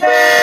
Bye.